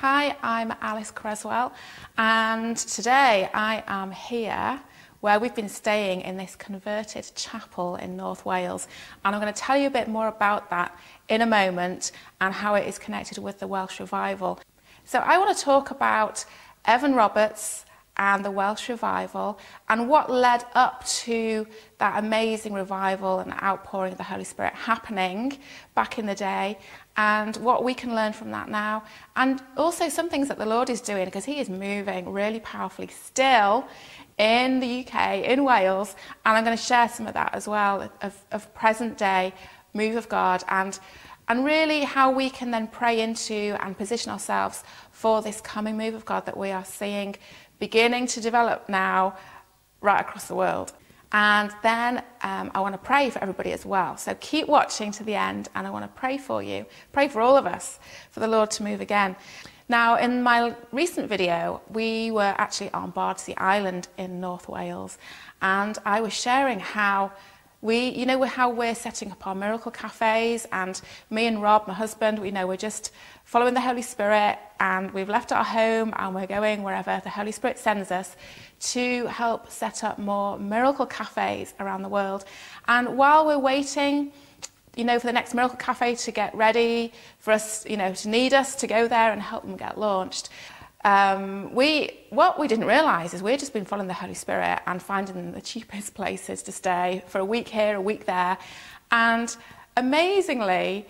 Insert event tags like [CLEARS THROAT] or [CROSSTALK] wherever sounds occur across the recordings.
Hi, I'm Aliss Cresswell, and today I am here where we've been staying in this converted chapel in North Wales. And I'm going to tell you a bit more about that in a moment and how it is connected with the Welsh revival. So, I want to talk about Evan Roberts and the Welsh revival and what led up to that amazing revival and outpouring of the Holy Spirit happening back in the day and what we can learn from that now and also some things that the Lord is doing because he is moving really powerfully still in the UK, in Wales, and I'm going to share some of that as well of, of present day move of God and and really how we can then pray into and position ourselves for this coming move of God that we are seeing beginning to develop now right across the world. And then um, I want to pray for everybody as well. So keep watching to the end, and I want to pray for you, pray for all of us, for the Lord to move again. Now, in my recent video, we were actually on Bardsey Island in North Wales, and I was sharing how we, you know, how we're setting up our miracle cafes, and me and Rob, my husband, we know we're just following the Holy Spirit, and we've left our home and we're going wherever the Holy Spirit sends us to help set up more miracle cafes around the world. And while we're waiting, you know, for the next miracle cafe to get ready for us, you know, to need us to go there and help them get launched. Um, we, what we didn't realise is we'd just been following the Holy Spirit and finding the cheapest [LAUGHS] places to stay for a week here, a week there. And amazingly,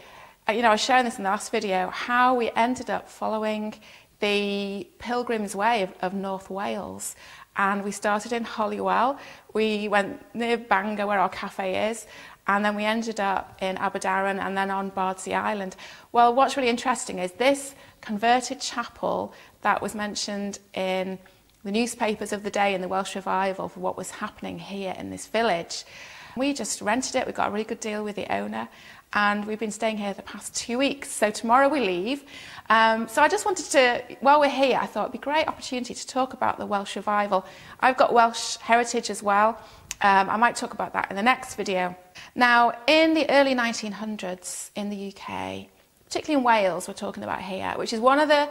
you know, I was sharing this in the last video, how we ended up following the Pilgrim's Way of, of North Wales. And we started in Holywell. We went near Bangor, where our cafe is, and then we ended up in Aberdaron and then on Bardsey Island. Well, what's really interesting is this converted chapel that was mentioned in the newspapers of the day in the Welsh Revival for what was happening here in this village. We just rented it, we got a really good deal with the owner, and we've been staying here the past two weeks. So tomorrow we leave. Um, so I just wanted to, while we're here, I thought it'd be a great opportunity to talk about the Welsh Revival. I've got Welsh heritage as well. Um, I might talk about that in the next video. Now, in the early 1900s in the UK, particularly in Wales, we're talking about here, which is one of the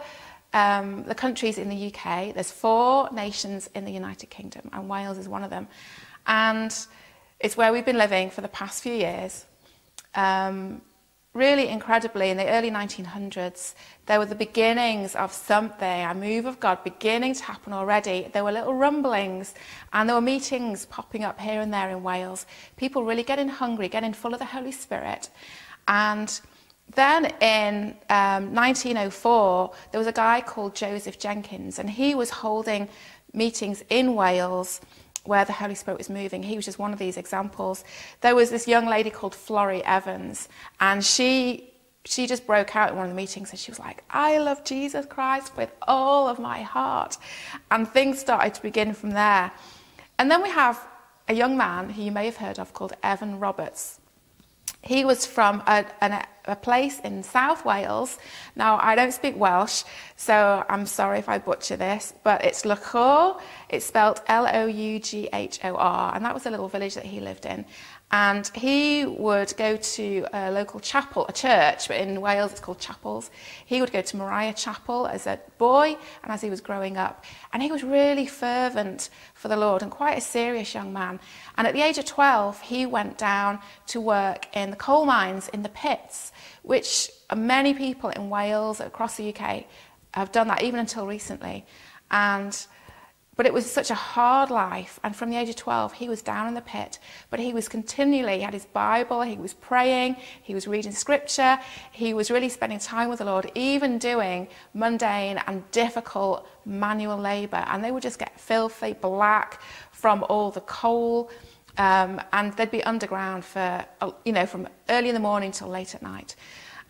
um, the countries in the UK. There's four nations in the United Kingdom, and Wales is one of them. And it's where we've been living for the past few years. Um, really incredibly, in the early 1900s, there were the beginnings of something, a move of God beginning to happen already. There were little rumblings, and there were meetings popping up here and there in Wales. People really getting hungry, getting full of the Holy Spirit. And then in um, 1904, there was a guy called Joseph Jenkins, and he was holding meetings in Wales where the Holy Spirit was moving. He was just one of these examples. There was this young lady called Florrie Evans, and she she just broke out in one of the meetings and she was like, I love Jesus Christ with all of my heart. And things started to begin from there. And then we have a young man who you may have heard of called Evan Roberts. He was from a, a, a, place in South Wales. Now, I don't speak Welsh, so I'm sorry if I butcher this, but it's Loughor. It's spelled L O U G H O R, and that was a little village that he lived in. And he would go to a local chapel, a church, but in Wales it's called chapels. He would go to Moriah Chapel as a boy and as he was growing up. And he was really fervent for the Lord and quite a serious young man. And at the age of 12, he went down to work in the coal mines, in the pits, which many people in Wales, across the UK, have done that even until recently. And but it was such a hard life. And from the age of 12, he was down in the pit. But he was continually, he had his Bible, he was praying, he was reading scripture, he was really spending time with the Lord, even doing mundane and difficult manual labor. And they would just get filthy black from all the coal. Um, and they'd be underground for, you know, from early in the morning till late at night.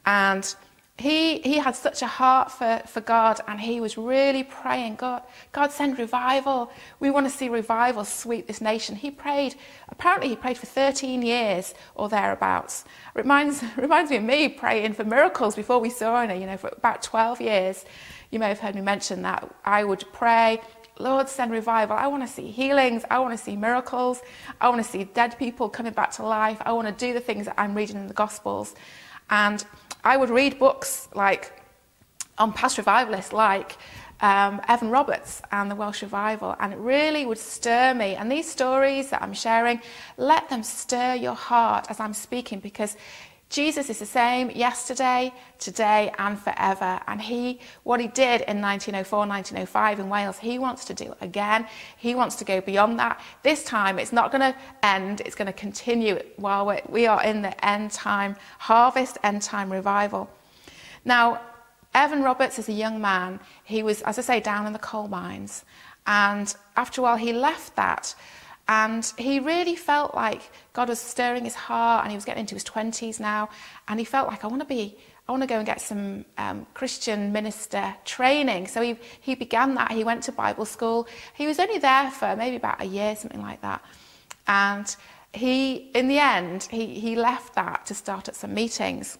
And he, he had such a heart for, for God and he was really praying, God, God send revival. We want to see revival sweep this nation. He prayed, apparently he prayed for 13 years or thereabouts. Reminds, [LAUGHS] reminds me of me praying for miracles before we saw it, you know, for about 12 years. You may have heard me mention that. I would pray, Lord, send revival. I want to see healings. I want to see miracles. I want to see dead people coming back to life. I want to do the things that I'm reading in the Gospels. And I would read books like on past revivalists like um, Evan Roberts and the Welsh Revival, and it really would stir me. And these stories that I'm sharing, let them stir your heart as I'm speaking because Jesus is the same yesterday, today, and forever. And he, what he did in 1904, 1905 in Wales, he wants to do again. He wants to go beyond that. This time, it's not going to end, it's going to continue while we're, we are in the end time harvest, end time revival. Now, Evan Roberts is a young man. He was, as I say, down in the coal mines. And after a while, he left that. And he really felt like God was stirring his heart and he was getting into his 20s now. And he felt like, I want to be, I want to go and get some um, Christian minister training. So he, he began that. He went to Bible school. He was only there for maybe about a year, something like that. And he, in the end, he, he left that to start at some meetings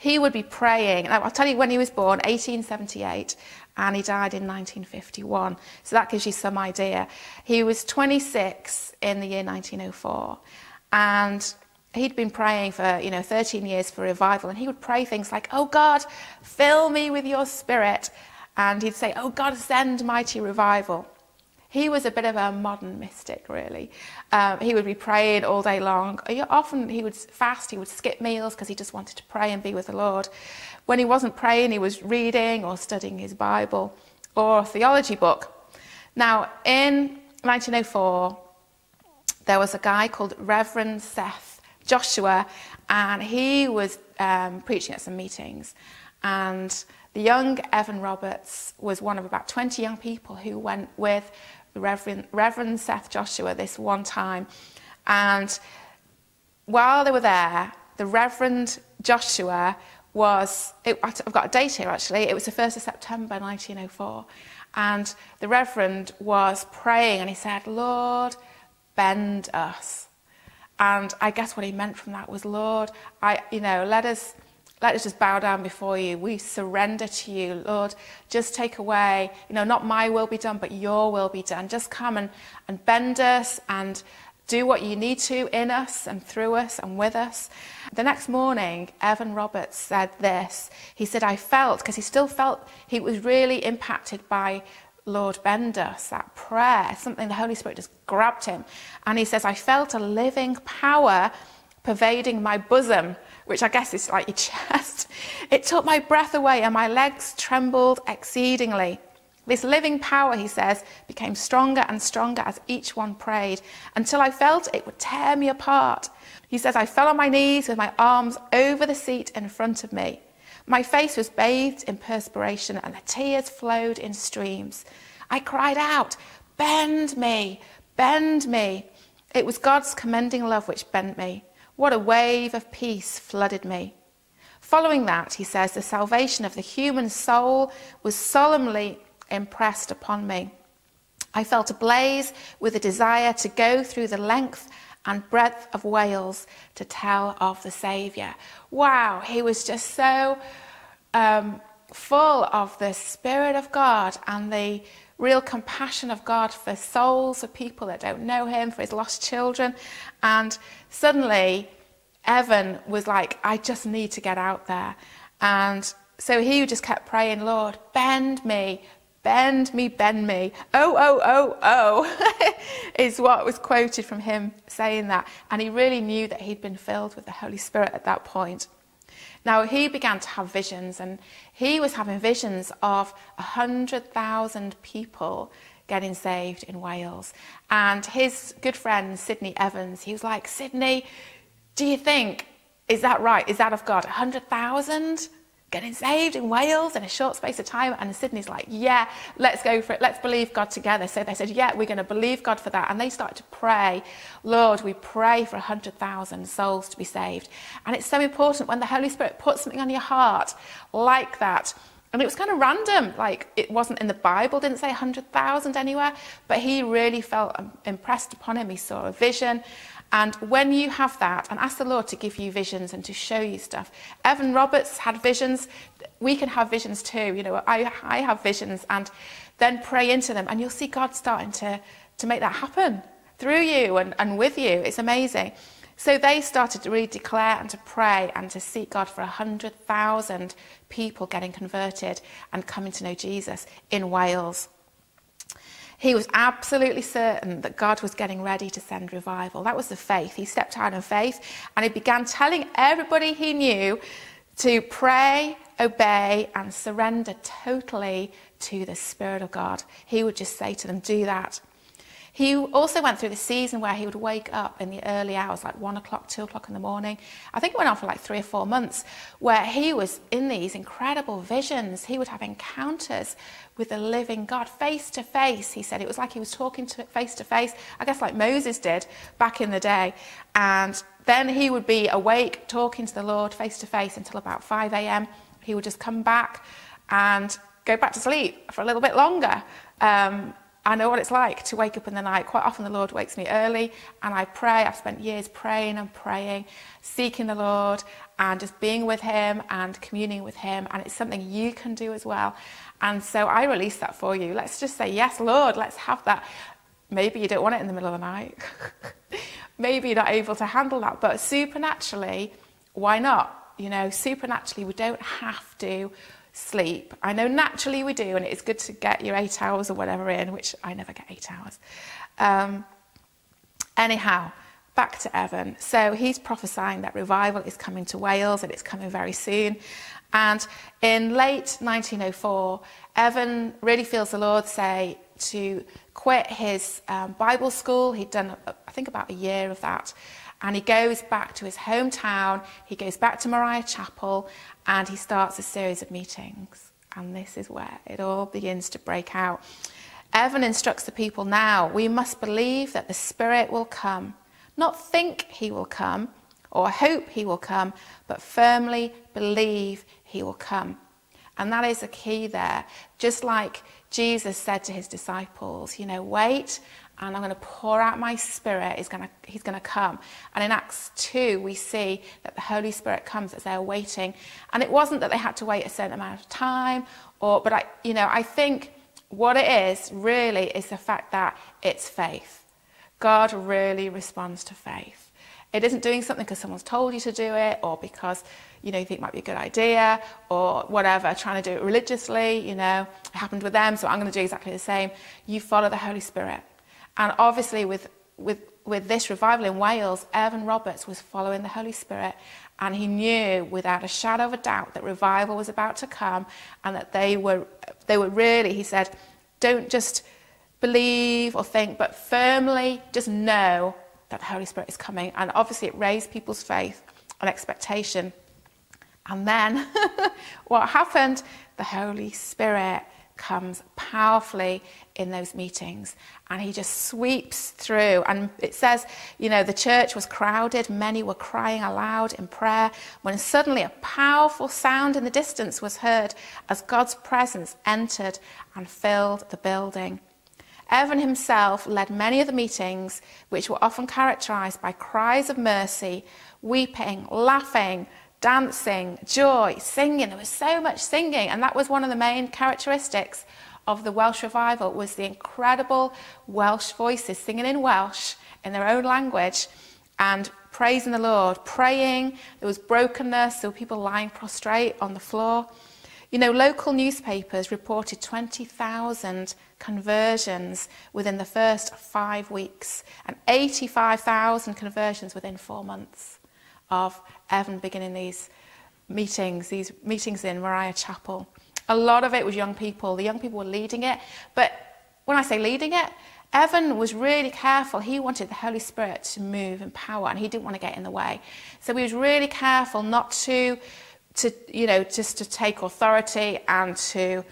he would be praying. I'll tell you when he was born, 1878, and he died in 1951. So that gives you some idea. He was 26 in the year 1904, and he'd been praying for you know 13 years for revival, and he would pray things like, "Oh God, fill me with Your Spirit," and he'd say, "Oh God, send mighty revival." He was a bit of a modern mystic, really. Um, he would be praying all day long. Often he would fast, he would skip meals because he just wanted to pray and be with the Lord. When he wasn't praying, he was reading or studying his Bible or a theology book. Now, in 1904, there was a guy called Reverend Seth Joshua, and he was um, preaching at some meetings. And the young Evan Roberts was one of about 20 young people who went with Reverend, Reverend Seth Joshua this one time. And while they were there, the Reverend Joshua was, it, I've got a date here actually, it was the 1st of September 1904. And the Reverend was praying and he said, Lord, bend us. And I guess what he meant from that was, Lord, I, you know, let us let us just bow down before you. We surrender to you, Lord. Just take away, you know, not my will be done, but your will be done. Just come and, and bend us and do what you need to in us and through us and with us. The next morning, Evan Roberts said this. He said, I felt, because he still felt he was really impacted by Lord bend us, that prayer, something the Holy Spirit just grabbed him. And he says, I felt a living power pervading my bosom which I guess is like your [LAUGHS] chest. It took my breath away and my legs trembled exceedingly. This living power, he says, became stronger and stronger as each one prayed until I felt it would tear me apart. He says, I fell on my knees with my arms over the seat in front of me. My face was bathed in perspiration and the tears flowed in streams. I cried out, Bend me, bend me. It was God's commending love which bent me. What a wave of peace flooded me. Following that, he says, the salvation of the human soul was solemnly impressed upon me. I felt ablaze with a desire to go through the length and breadth of Wales to tell of the Saviour. Wow, he was just so um, full of the Spirit of God and the real compassion of God for souls of people that don't know him, for his lost children. And suddenly, Evan was like, I just need to get out there. And so he just kept praying, Lord, bend me, bend me, bend me. Oh, oh, oh, oh, [LAUGHS] is what was quoted from him saying that. And he really knew that he'd been filled with the Holy Spirit at that point. Now, he began to have visions, and he was having visions of 100,000 people getting saved in Wales. And his good friend, Sidney Evans, he was like, Sidney, do you think, is that right? Is that of God? 100,000? Getting saved in Wales in a short space of time. And Sydney's like, yeah, let's go for it. Let's believe God together. So they said, yeah, we're going to believe God for that. And they started to pray, Lord, we pray for 100,000 souls to be saved. And it's so important when the Holy Spirit puts something on your heart like that. And it was kind of random, like it wasn't in the Bible, didn't say 100,000 anywhere, but he really felt um, impressed upon him. He saw a vision and when you have that, and ask the Lord to give you visions and to show you stuff. Evan Roberts had visions. We can have visions too. You know, I, I have visions and then pray into them, and you'll see God starting to, to make that happen through you and, and with you. It's amazing. So they started to really declare and to pray and to seek God for 100,000 people getting converted and coming to know Jesus in Wales. He was absolutely certain that God was getting ready to send revival. That was the faith. He stepped out in faith and he began telling everybody he knew to pray, obey, and surrender totally to the Spirit of God. He would just say to them, Do that. He also went through the season where he would wake up in the early hours, like one o'clock, two o'clock in the morning. I think it went on for like three or four months, where he was in these incredible visions. He would have encounters with the living God face to face. He said it was like he was talking to face to face, I guess like Moses did back in the day. And then he would be awake talking to the Lord face to face until about 5 a.m. He would just come back and go back to sleep for a little bit longer. Um, I know what it's like to wake up in the night. Quite often, the Lord wakes me early and I pray. I've spent years praying and praying, seeking the Lord and just being with Him and communing with Him. And it's something you can do as well. And so I release that for you. Let's just say, Yes, Lord, let's have that. Maybe you don't want it in the middle of the night. [LAUGHS] Maybe you're not able to handle that. But supernaturally, why not? You know, supernaturally, we don't have to sleep. I know naturally we do, and it's good to get your eight hours or whatever in, which I never get eight hours. Um, anyhow, back to Evan. So he's prophesying that revival is coming to Wales and it's coming very soon. And in late 1904, Evan really feels the Lord say to quit his um, Bible school. He'd done, I think, about a year of that. And he goes back to his hometown, he goes back to Moriah Chapel, and he starts a series of meetings. And this is where it all begins to break out. Evan instructs the people now we must believe that the Spirit will come, not think he will come or hope he will come, but firmly believe he will come. And that is the key there. Just like Jesus said to his disciples, you know, wait and I'm going to pour out my spirit. He's going to, he's going to come. And in Acts 2, we see that the Holy Spirit comes as they're waiting. And it wasn't that they had to wait a certain amount of time, or, but I, you know, I think what it is really is the fact that it's faith. God really responds to faith. It isn't doing something because someone's told you to do it or because you know you think it might be a good idea or whatever, trying to do it religiously, you know, it happened with them, so I'm going to do exactly the same. You follow the Holy Spirit. And obviously, with, with, with this revival in Wales, Evan Roberts was following the Holy Spirit, and he knew without a shadow of a doubt that revival was about to come, and that they were, they were really, he said, don't just believe or think, but firmly just know that the Holy Spirit is coming. And obviously, it raised people's faith and expectation. And then [LAUGHS] what happened? The Holy Spirit comes powerfully in those meetings and he just sweeps through. And it says you know the church was crowded. Many were crying aloud in prayer when suddenly a powerful sound in the distance was heard as god's presence entered and filled the building. Evan himself led many of the meetings which were often characterized by cries of mercy weeping laughing dancing, joy, singing. There was so much singing, and that was one of the main characteristics of the Welsh revival was the incredible Welsh voices singing in Welsh in their own language and praising the Lord, praying. There was brokenness, there were people lying prostrate on the floor. You know, local newspapers reported 20,000 conversions within the first five weeks and 85,000 conversions within four months of Evan beginning these meetings, these meetings in Moriah Chapel. A lot of it was young people. The young people were leading it. But when I say leading it, Evan was really careful. He wanted the Holy Spirit to move in power and he didn't want to get in the way. So he was really careful not to, to you know, just to take authority and to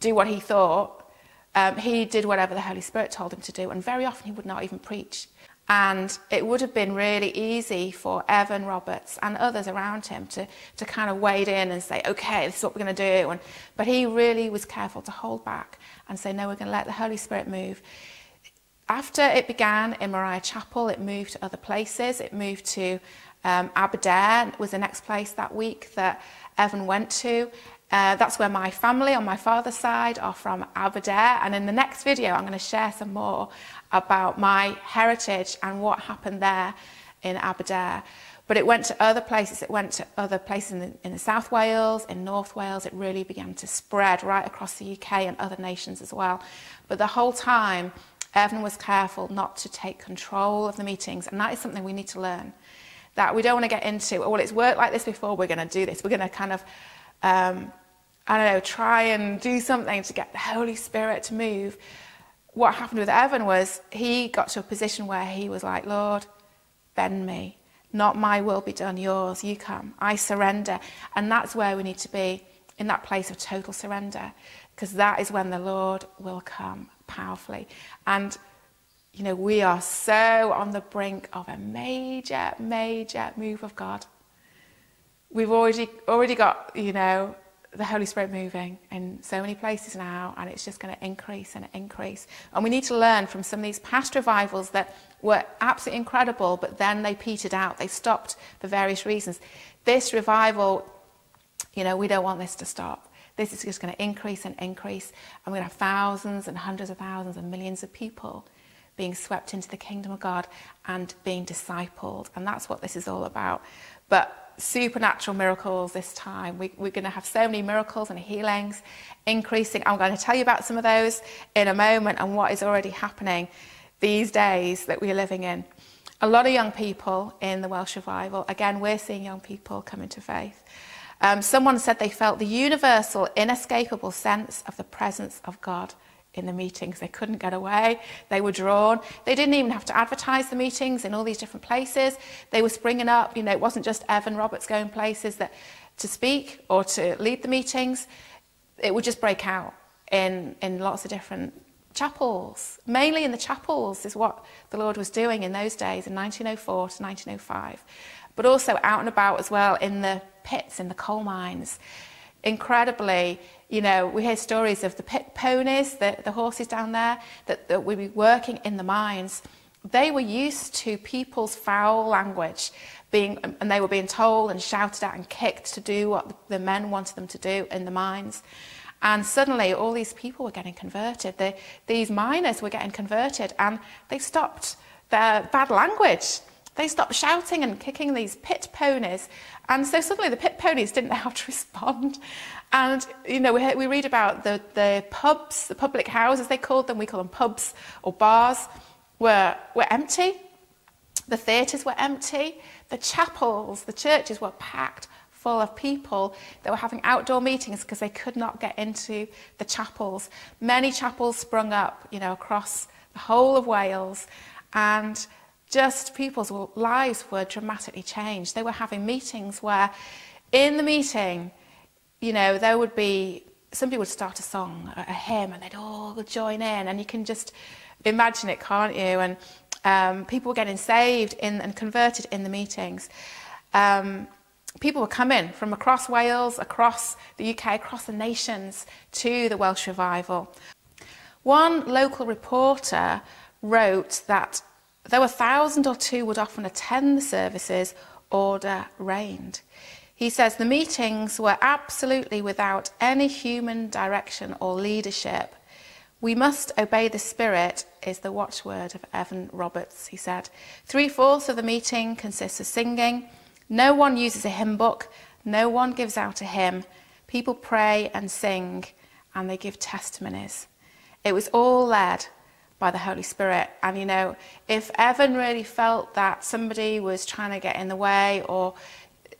do what he thought. Um, he did whatever the Holy Spirit told him to do. And very often he would not even preach. And it would have been really easy for Evan Roberts and others around him to, to kind of wade in and say, okay, this is what we're going to do. And, but he really was careful to hold back and say, no, we're going to let the Holy Spirit move. After it began in Moriah Chapel, it moved to other places. It moved to um, Aberdare, was the next place that week that Evan went to. Uh, that's where my family on my father's side are from Aberdare. And in the next video, I'm going to share some more about my heritage and what happened there in Aberdare. But it went to other places. It went to other places in the, in the South Wales, in North Wales. It really began to spread right across the UK and other nations as well. But the whole time, Evan was careful not to take control of the meetings, and that is something we need to learn. That we don't want to get into, well, it's worked like this before, we're going to do this. We're going to kind of, um, I don't know, try and do something to get the Holy Spirit to move. What happened with Evan was he got to a position where he was like, Lord, bend me. Not my will be done, yours, you come. I surrender. And that's where we need to be, in that place of total surrender, because that is when the Lord will come powerfully. And, you know, we are so on the brink of a major, major move of God. We've already, already got, you know, the Holy Spirit moving in so many places now, and it's just going to increase and increase. And we need to learn from some of these past revivals that were absolutely incredible, but then they petered out. They stopped for various reasons. This revival, you know, we don't want this to stop. This is just going to increase and increase. And we're going to have thousands and hundreds of thousands and millions of people being swept into the kingdom of God and being discipled. And that's what this is all about. But supernatural miracles this time. We, are going to have so many miracles and healings increasing. I'm going to tell you about some of those in a moment and what is already happening these days that we're living in. A lot of young people in the Welsh revival, again, we're seeing young people come into faith. Um, someone said they felt the universal, inescapable sense of the presence of God in the meetings. They couldn't get away. They were drawn. They didn't even have to advertise the meetings in all these different places. They were springing up. You know, it wasn't just Evan Roberts going places that to speak or to lead the meetings. It would just break out in, in lots of different chapels. Mainly in the chapels is what the Lord was doing in those days in 1904 to 1905. But also out and about as well in the pits in the coal mines. Incredibly, you know, we hear stories of the pit ponies, the, the horses down there, that, that would be working in the mines. They were used to people's foul language, being, and they were being told and shouted at and kicked to do what the men wanted them to do in the mines. And suddenly, all these people were getting converted. The, these miners were getting converted, and they stopped their bad language. They stopped shouting and kicking these pit ponies. And so suddenly the pit ponies didn't know [LAUGHS] how to respond. And, you know, we, we read about the, the pubs, the public houses, they called them, we call them pubs or bars, were, were empty. The theatres were empty. The chapels, the churches were packed full of people that were having outdoor meetings because they could not get into the chapels. Many chapels sprung up, you know, across the whole of Wales. And just people's lives were dramatically changed. They were having meetings where, in the meeting, you know, there would be somebody would start a song, a hymn, and they'd all join in, and you can just imagine it, can't you? And um, people were getting saved in, and converted in the meetings. Um, people were coming from across Wales, across the UK, across the nations to the Welsh revival. One local reporter wrote that Though a thousand or two would often attend the services, order reigned. He says the meetings were absolutely without any human direction or leadership. We must obey the Spirit, is the watchword of Evan Roberts, he said. Three fourths of the meeting consists of singing. No one uses a hymn book. No one gives out a hymn. People pray and sing, and they give testimonies. It was all led by the Holy Spirit. And you know, if Evan really felt that somebody was trying to get in the way or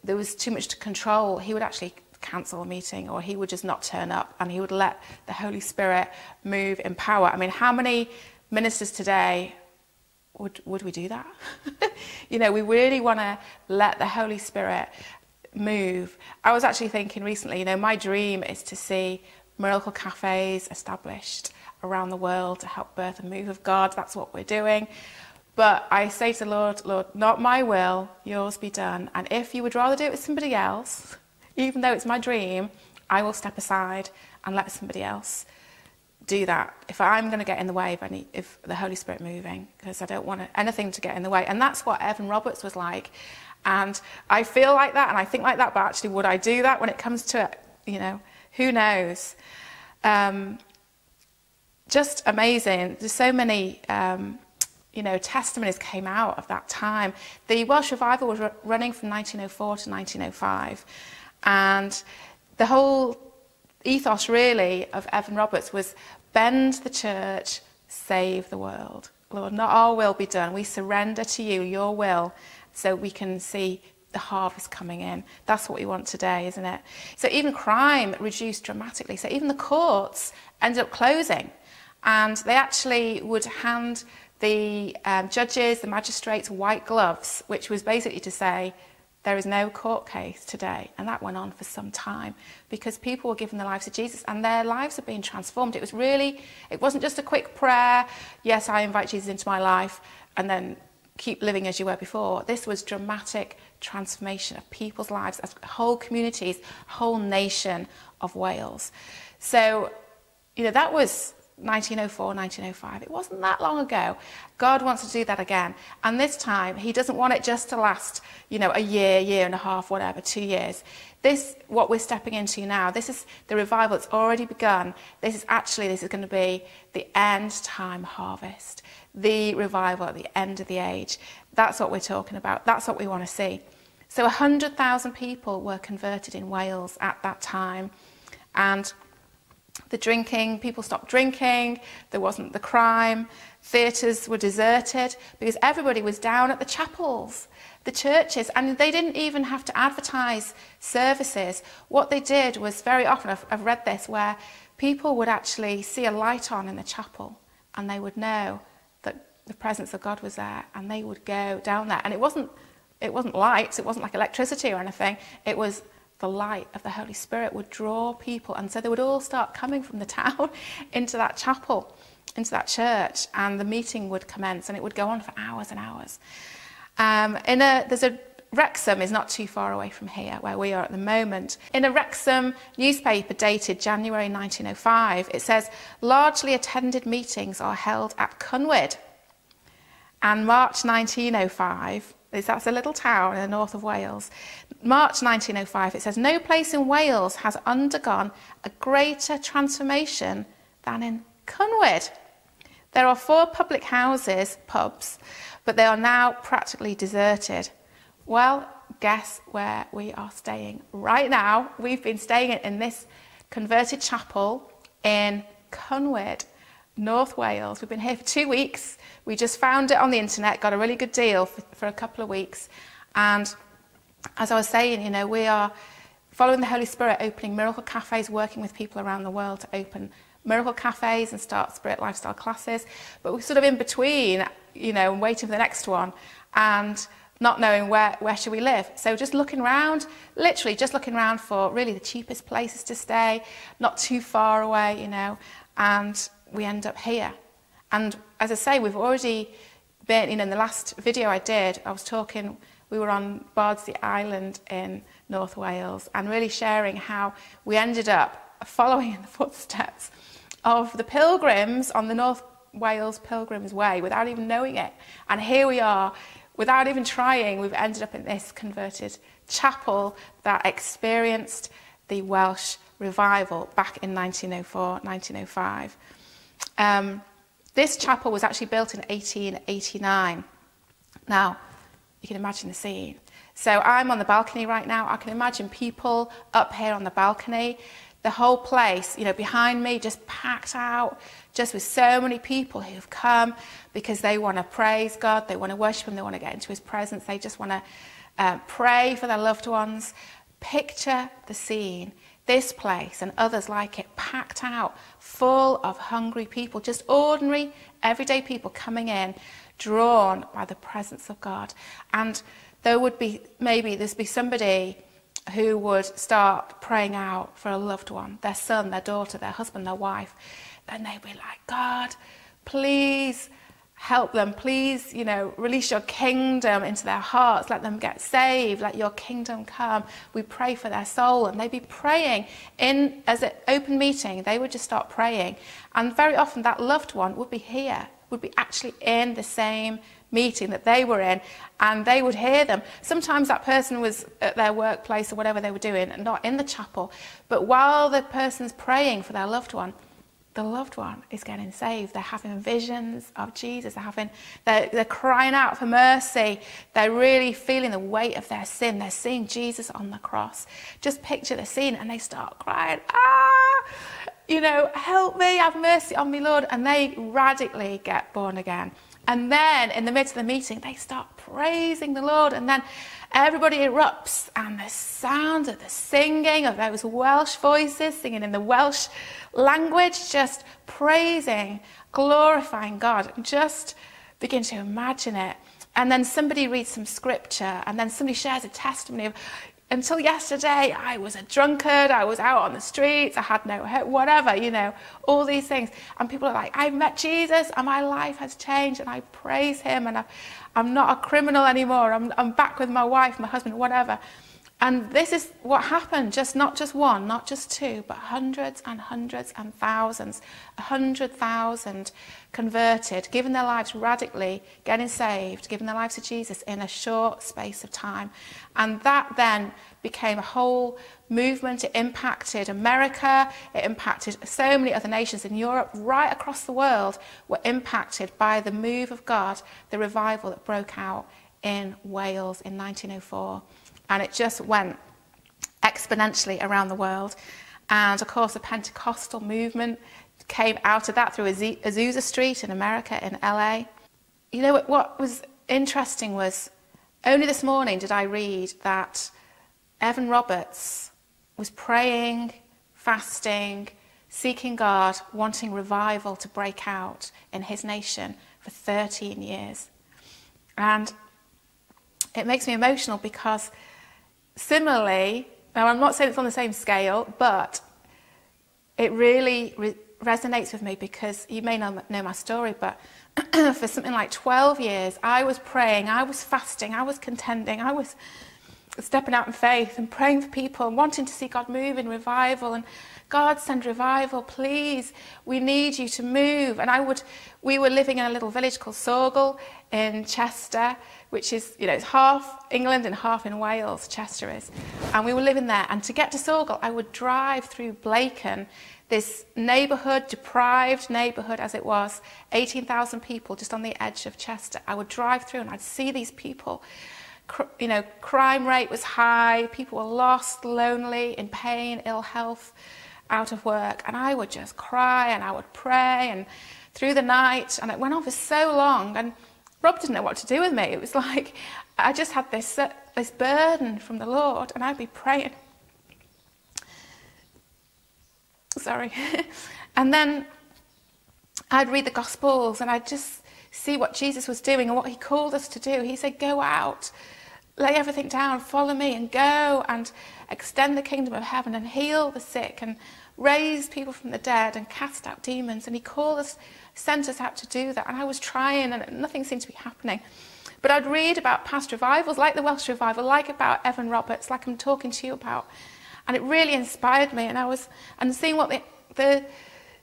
there was too much to control, he would actually cancel a meeting or he would just not turn up and he would let the Holy Spirit move in power. I mean, how many ministers today would, would we do that? [LAUGHS] you know, we really want to let the Holy Spirit move. I was actually thinking recently, you know, my dream is to see miracle cafes established around the world to help birth a move of God. That's what we're doing. But I say to the Lord, Lord, not my will, yours be done. And if you would rather do it with somebody else, even though it's my dream, I will step aside and let somebody else do that. If I'm going to get in the way of any, if the Holy Spirit moving, because I don't want anything to get in the way. And that's what Evan Roberts was like. And I feel like that and I think like that, but actually, would I do that when it comes to it? You know, who knows? Um, just amazing. There's so many, um, you know, testimonies came out of that time. The Welsh Revival was running from 1904 to 1905. And the whole ethos, really, of Evan Roberts was bend the church, save the world. Lord, not our will be done. We surrender to you, your will, so we can see the harvest coming in. That's what we want today, isn't it? So even crime reduced dramatically. So even the courts ended up closing. And they actually would hand the um, judges, the magistrates, white gloves, which was basically to say, there is no court case today. And that went on for some time because people were giving their lives to Jesus and their lives are being transformed. It was really, it wasn't just a quick prayer, yes, I invite Jesus into my life, and then keep living as you were before. This was dramatic transformation of people's lives as whole communities, whole nation of Wales. So, you know, that was 1904, 1905. It wasn't that long ago. God wants to do that again. And this time, He doesn't want it just to last, you know, a year, year and a half, whatever, two years. This, what we're stepping into now, this is the revival that's already begun. This is actually, this is going to be the end time harvest, the revival at the end of the age. That's what we're talking about. That's what we want to see. So 100,000 people were converted in Wales at that time. And the drinking, people stopped drinking, there wasn't the crime, theatres were deserted because everybody was down at the chapels, the churches, and they didn't even have to advertise services. What they did was very often, I've, I've read this, where people would actually see a light on in the chapel and they would know that the presence of God was there and they would go down there. And it wasn't, it wasn't lights, it wasn't like electricity or anything, it was the light of the Holy Spirit would draw people. And so they would all start coming from the [LAUGHS] town into that chapel, into that church, and the meeting would commence, and it would go on for hours and hours. Um, in a, there's a Wrexham is not too far away from here, where we are at the moment. In a Wrexham newspaper dated January 1905, it says, largely attended meetings are held at Cynwyd. And March 1905, that's a little town in the north of Wales. March 1905, it says, No place in Wales has undergone a greater transformation than in Cynwyd. There are four public houses, pubs, but they are now practically deserted. Well, guess where we are staying right now? We've been staying in this converted chapel in Cynwyd, North Wales. We've been here for two weeks. We just found it on the internet, got a really good deal for, for a couple of weeks. And as I was saying, you know, we are following the Holy Spirit, opening miracle cafes, working with people around the world to open miracle cafes and start spirit lifestyle classes. But we're sort of in between, you know, waiting for the next one and not knowing where, where should we live. So just looking around, literally just looking around for really the cheapest places to stay, not too far away, you know, and we end up here. And as I say, we've already been, you know, in the last video I did, I was talking, we were on Bardsey Island in North Wales and really sharing how we ended up following in the [LAUGHS] footsteps of the pilgrims on the North Wales Pilgrims Way without even knowing it. And here we are, without even trying, we've ended up in this converted chapel that experienced the Welsh revival back in 1904, 1905. Um, this chapel was actually built in 1889. Now, you can imagine the scene. So I'm on the balcony right now. I can imagine people up here on the balcony. The whole place, you know, behind me, just packed out, just with so many people who've come because they want to praise God, they want to worship Him, they want to get into His presence, they just want to uh, pray for their loved ones. Picture the scene this place and others like it packed out, full of hungry people, just ordinary, everyday people coming in, drawn by the presence of God. And there would be maybe there'd be somebody who would start praying out for a loved one, their son, their daughter, their husband, their wife. Then they'd be like, God, please help them. Please, you know, release your kingdom into their hearts. Let them get saved. Let your kingdom come. We pray for their soul. And they'd be praying in, as an open meeting, they would just start praying. And very often that loved one would be here, would be actually in the same meeting that they were in, and they would hear them. Sometimes that person was at their workplace or whatever they were doing and not in the chapel. But while the person's praying for their loved one, the loved one is getting saved. They're having visions of Jesus. They're having, they're, they're crying out for mercy. They're really feeling the weight of their sin. They're seeing Jesus on the cross. Just picture the scene and they start crying, ah, you know, help me, have mercy on me, Lord. And they radically get born again. And then in the midst of the meeting, they start praising the Lord. And then everybody erupts, and the sound of the singing of those Welsh voices singing in the Welsh language, just praising, glorifying God. Just begin to imagine it. And then somebody reads some scripture, and then somebody shares a testimony of, until yesterday, I was a drunkard, I was out on the streets, I had no hope, whatever, you know, all these things. And people are like, I've met Jesus and my life has changed and I praise him and I, I'm not a criminal anymore. I'm, I'm back with my wife, my husband, whatever. And this is what happened, just not just one, not just two, but hundreds and hundreds and thousands, a hundred thousand converted, giving their lives radically, getting saved, giving their lives to Jesus in a short space of time. And that then became a whole movement. It impacted America, it impacted so many other nations in Europe, right across the world were impacted by the move of God, the revival that broke out in Wales in 1904 and it just went exponentially around the world. And of course, the Pentecostal movement came out of that through Azusa Street in America, in LA. You know, what was interesting was only this morning did I read that Evan Roberts was praying, fasting, seeking God, wanting revival to break out in his nation for 13 years. And it makes me emotional because Similarly, now I'm not saying it's on the same scale, but it really re- resonates with me because you may not know my story, but [CLEARS THROAT] for something like 12 years, I was praying, I was fasting, I was contending, I was stepping out in faith and praying for people and wanting to see God move in revival and God send revival, please. We need you to move. And I would, we were living in a little village called Saughall in Chester, which is, you know, half England and half in Wales, Chester is. And we were living there. And to get to Saughall, I would drive through Blacon, this neighbourhood, deprived neighbourhood as it was, 18,000 people just on the edge of Chester. I would drive through and I'd see these people you know, crime rate was high, people were lost, lonely, in pain, ill health out of work. And I would just cry and I would pray and through the night. And it went on for so long. And Rob didn't know what to do with me. It was [LAUGHS] like I just had this, uh, this burden from the Lord and I'd be praying. Sorry. [LAUGHS] and then I'd read the Gospels and I'd just see what Jesus was doing and what he called us to do. He said, Go out, lay everything down, follow me, and go and extend the kingdom of heaven and heal the sick and raise people from the dead and cast out demons. And he called us, sent us out to do that. And I was trying and nothing seemed to be happening. But I'd read about past revivals, like the Welsh revival, like about Evan Roberts, like I'm talking to you about. And it really inspired me. And I was, and seeing what the, the,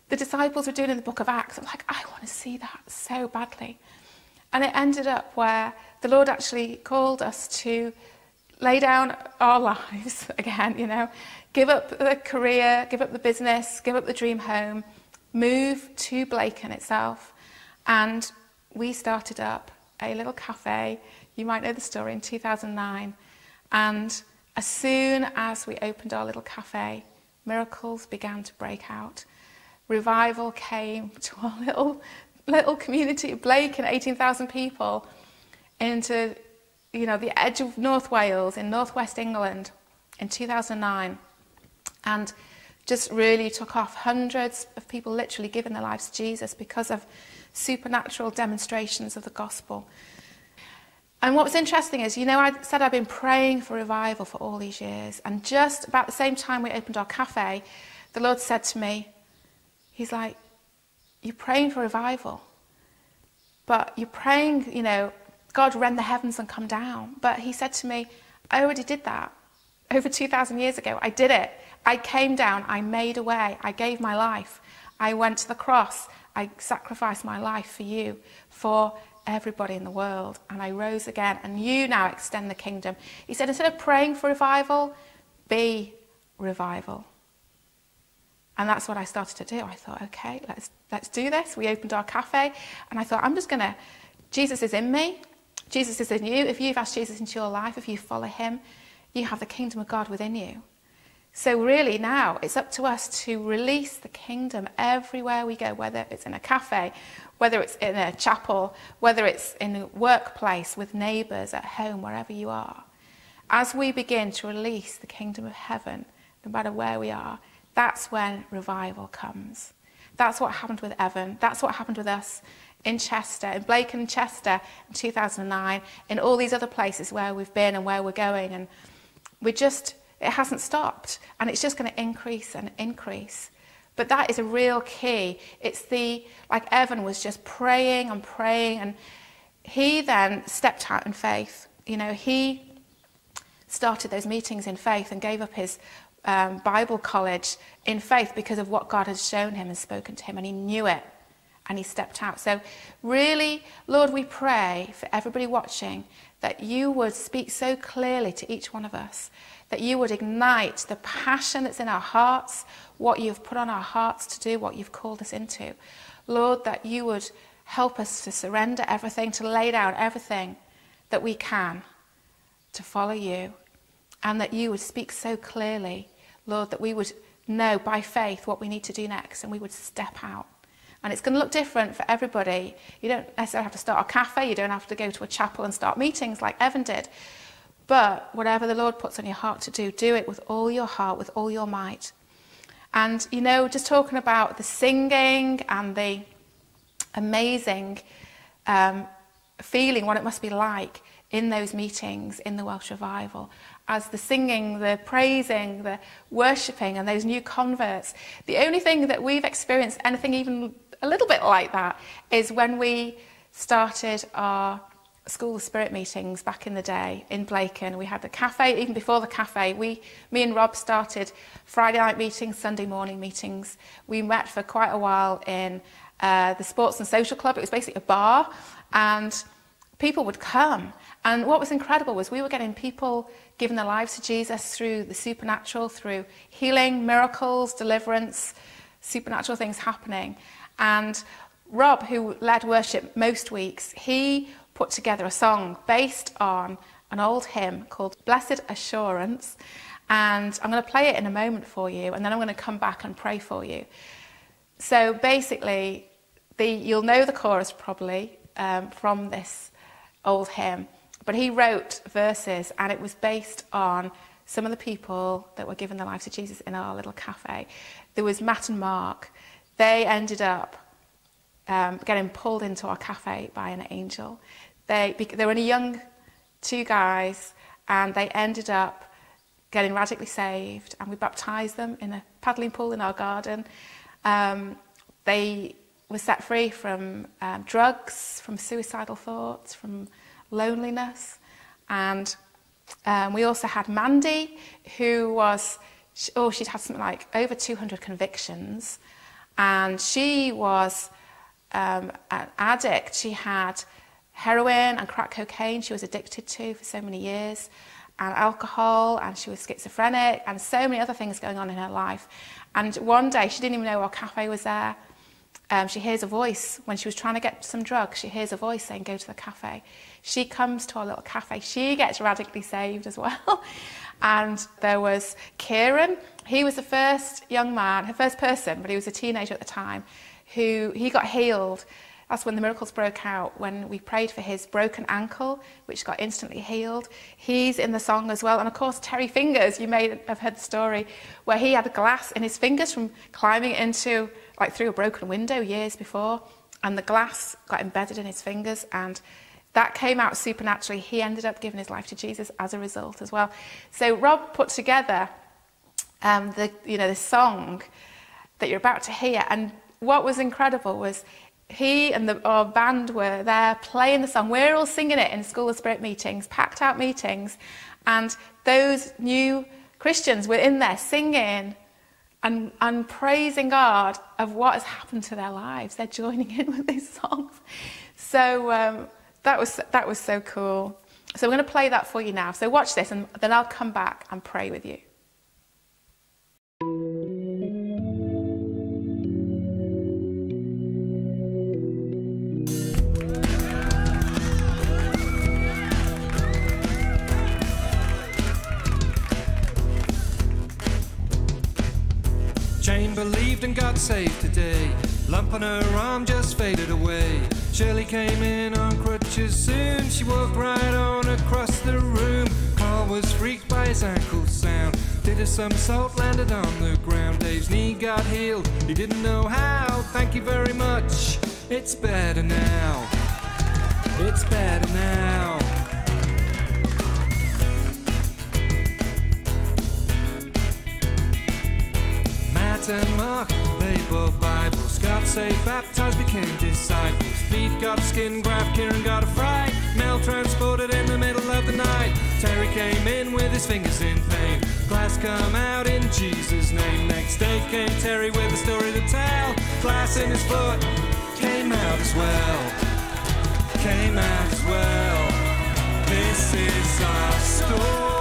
the disciples were doing in the book of Acts, I'm like, I want to see that so badly. And it ended up where the Lord actually called us to lay down our lives [LAUGHS] again, you know, give up the career, give up the business, give up the dream home, move to Blacon itself. And we started up a little cafe. You might know the story in 2009. And as soon as we opened our little cafe, miracles began to break out. Revival came [LAUGHS] to our little, little community of Blacon, 18,000 people, into you know, the edge of North Wales in northwest England in 2009 and just really took off. Hundreds of people literally giving their lives to Jesus because of supernatural demonstrations of the gospel. And what was interesting is, you know, I said I've been praying for revival for all these years. And just about the same time we opened our cafe, the Lord said to me, He's like, You're praying for revival, but you're praying, you know, God rend the heavens and come down. But he said to me, I already did that. Over 2,000 years ago, I did it. I came down, I made a way, I gave my life. I went to the cross, I sacrificed my life for you, for everybody in the world. And I rose again, and you now extend the kingdom. He said, instead of praying for revival, be revival. And that's what I started to do. I thought, okay, let's, let's do this. We opened our cafe, and I thought, I'm just going to, Jesus is in me, Jesus is in you. If you've asked Jesus into your life, if you follow him, you have the kingdom of God within you. So, really, now it's up to us to release the kingdom everywhere we go, whether it's in a cafe, whether it's in a chapel, whether it's in a workplace with neighbours, at home, wherever you are. As we begin to release the kingdom of heaven, no matter where we are, that's when revival comes. That's what happened with Evan. That's what happened with us in Chester, in Blacon Chester in 2009, in all these other places where we've been and where we're going. And we just it hasn't stopped and it's just going to increase and increase. But that is a real key. It's the, like Evan was just praying and praying, and he then stepped out in faith. You know, he started those meetings in faith and gave up his um, Bible college in faith because of what God had shown him and spoken to him, and he knew it and he stepped out. So, really, Lord, we pray for everybody watching that you would speak so clearly to each one of us that you would ignite the passion that's in our hearts, what you've put on our hearts to do, what you've called us into. Lord, that you would help us to surrender everything, to lay down everything that we can to follow you, and that you would speak so clearly, Lord, that we would know by faith what we need to do next and we would step out. And it's going to look different for everybody. You don't necessarily have to start a cafe, you don't have to go to a chapel and start meetings like Evan did. But whatever the Lord puts on your heart to do, do it with all your heart, with all your might. And, you know, just talking about the singing and the amazing um, feeling, what it must be like in those meetings in the Welsh Revival, as the singing, the praising, the worshipping, and those new converts. The only thing that we've experienced, anything even a little bit like that, is when we started our School Spirit meetings back in the day in Blacon. We had the cafe, even before the cafe, we, me and Rob started Friday night meetings, Sunday morning meetings. We met for quite a while in uh, the Sports and Social Club. It was basically a bar, and people would come. And what was incredible was we were getting people giving their lives to Jesus through the supernatural, through healing, miracles, deliverance, supernatural things happening. And Rob, who led worship most weeks, he put together a song based on an old hymn called Blessed Assurance. And I'm going to play it in a moment for you, and then I'm going to come back and pray for you. So basically, the, you'll know the chorus probably um, from this old hymn, but he wrote verses, and it was based on some of the people that were given their lives to Jesus in our little cafe. There was Matt and Mark. They ended up um, getting pulled into our cafe by an angel. They, they were only young two guys, and they ended up getting radically saved, and we baptized them in a paddling pool in our garden. Um, they were set free from um, drugs, from suicidal thoughts, from loneliness, and um, we also had Mandy, who was, oh, she'd had something like over 200 convictions, and she was um, an addict. She had heroin and crack cocaine she was addicted to for so many years, and alcohol, and she was schizophrenic, and so many other things going on in her life. And one day, she didn't even know our cafe was there. Um, she hears a voice when she was trying to get some drugs. She hears a voice saying, Go to the cafe. She comes to our little cafe. She gets radically saved as well. [LAUGHS] and there was Kieran. He was the first young man, her first person, but he was a teenager at the time, who he got healed that's when the miracles broke out, when we prayed for his broken ankle, which got instantly healed. He's in the song as well. And of course, Terry Fingers, you may have heard the story, where he had a glass in his fingers from climbing into, like through a broken window years before. And the glass got embedded in his fingers. And that came out supernaturally. He ended up giving his life to Jesus as a result as well. So Rob put together um, the, you know, the song that you're about to hear. And what was incredible was he and the, our band were there playing the song. We're all singing it in School of Spirit meetings, packed out meetings, and those new Christians were in there singing and, and praising God of what has happened to their lives. They're joining in [LAUGHS] with these songs. So um, that, was, that was so cool. So I'm going to play that for you now. So watch this, and then I'll come back and pray with you. Saved today. Lump on her arm just faded away. Shirley came in on crutches soon. She walked right on across the room. Carl was freaked by his ankle sound. Did a somersault, landed on the ground. Dave's knee got healed. He didn't know how. Thank you very much. It's better now. It's better now. Matt and Mark, bought Bibles. Got saved, baptized, became disciples. Pete got a skin graft, Kieran got a fright. Mel transported in the middle of the night. Terry came in with his fingers in pain. Glass come out in Jesus' name. Next day came Terry with a story to tell. Glass in his foot came out as well. Came out as well. This is our story.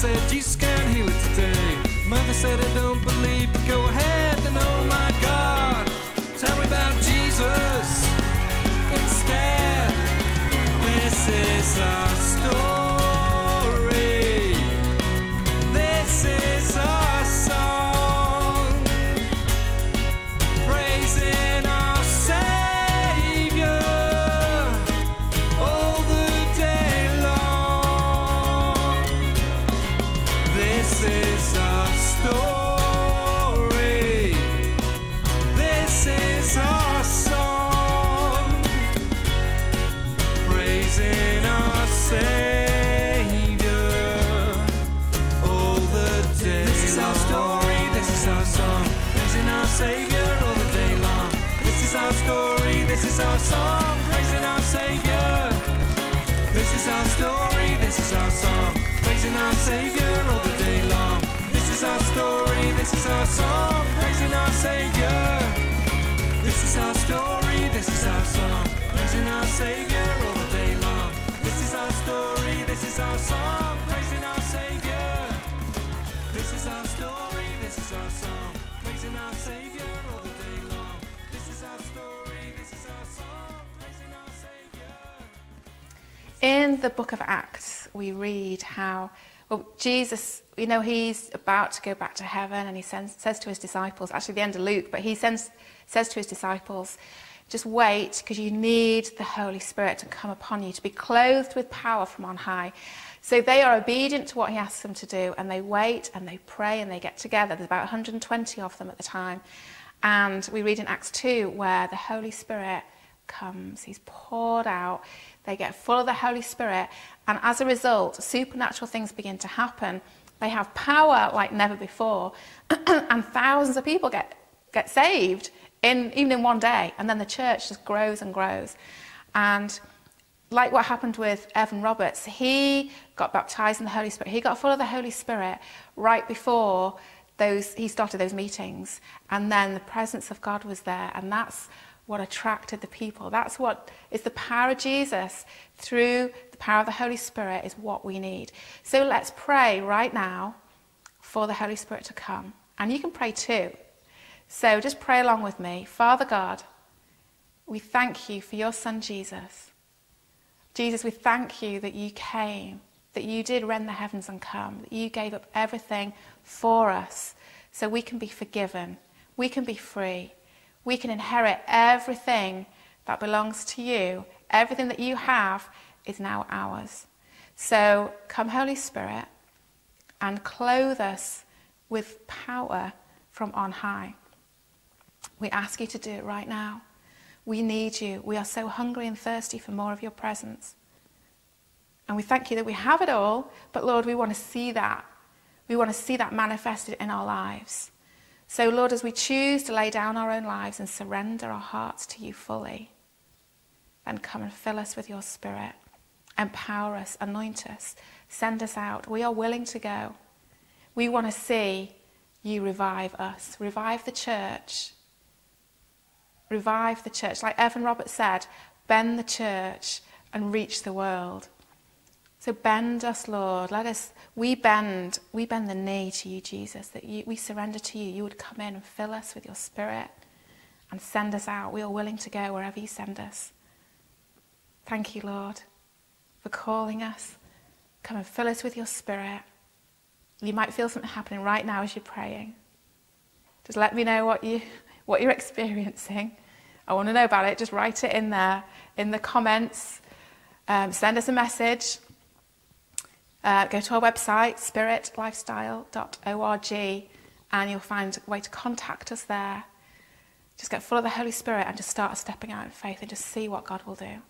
Said, Jesus can heal it today. Mother said, I don't believe, but go ahead and oh my God, tell me about Jesus instead. This is our Savior all the day long. This is our story, this is our song, praising our Savior. This is our story, this is our song, praising our Savior all the day long. This is our story, this is our song, praising our Savior. This is our story, this is our song, praising our Savior all the day long. This is our story, this is our song, praising our Savior. In the book of Acts, we read how well, Jesus, you know, he's about to go back to heaven and he sends, says to his disciples, actually the end of Luke, but he sends, says to his disciples, just wait because you need the Holy Spirit to come upon you, to be clothed with power from on high. So they are obedient to what he asks them to do and they wait and they pray and they get together. There's about 120 of them at the time. And we read in Acts 2 where the Holy Spirit comes, he's poured out, they get full of the Holy Spirit, and as a result, supernatural things begin to happen. They have power like never before, [CLEARS THROAT] and thousands of people get, get saved in, even in one day, and then the church just grows and grows. And like what happened with Evan Roberts, he got baptized in the Holy Spirit. He got full of the Holy Spirit right before those, he started those meetings. And then the presence of God was there. And that's what attracted the people. That's what is the power of Jesus through the power of the Holy Spirit is what we need. So let's pray right now for the Holy Spirit to come. And you can pray too. So just pray along with me. Father God, we thank you for your son Jesus. Jesus, we thank you that you came, that you did rend the heavens and come, that you gave up everything for us so we can be forgiven, we can be free, we can inherit everything that belongs to you. Everything that you have is now ours. So come, Holy Spirit, and clothe us with power from on high. We ask you to do it right now. We need you. We are so hungry and thirsty for more of your presence. And we thank you that we have it all, but Lord, we want to see that. We want to see that manifested in our lives. So, Lord, as we choose to lay down our own lives and surrender our hearts to you fully, then come and fill us with your spirit. Empower us, anoint us, send us out. We are willing to go. We want to see you revive us, revive the church. Revive the church. Like Evan Roberts said, bend the church and reach the world. So bend us, Lord. Let us, we bend, we bend the knee to you, Jesus, that you, we surrender to you. You would come in and fill us with your spirit and send us out. We are willing to go wherever you send us. Thank you, Lord, for calling us. Come and fill us with your spirit. You might feel something happening right now as you're praying. Just let me know what, you, what you're experiencing. I want to know about it. Just write it in there, in the comments. Um, send us a message. Uh, go to our website, spiritlifestyle.org, and you'll find a way to contact us there. Just get full of the Holy Spirit and just start stepping out in faith and just see what God will do.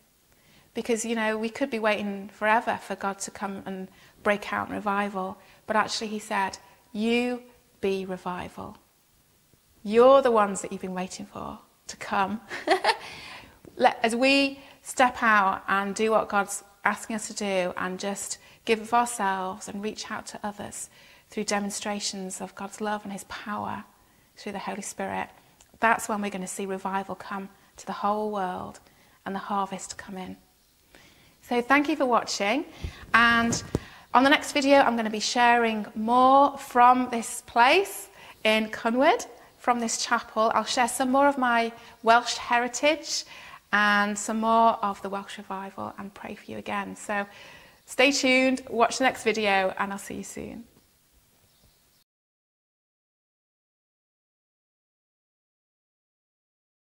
Because, you know, we could be waiting forever for God to come and break out revival, but actually, He said, You be revival. You're the ones that you've been waiting for to come. [LAUGHS] Let, as we step out and do what God's asking us to do and just give of ourselves and reach out to others through demonstrations of God's love and His power through the Holy Spirit, that's when we're going to see revival come to the whole world and the harvest come in. So, thank you for watching. And on the next video, I'm going to be sharing more from this place in Cynwyd, from this chapel. I'll share some more of my Welsh heritage and some more of the Welsh revival and pray for you again. So, Stay tuned, watch the next video, and I'll see you soon.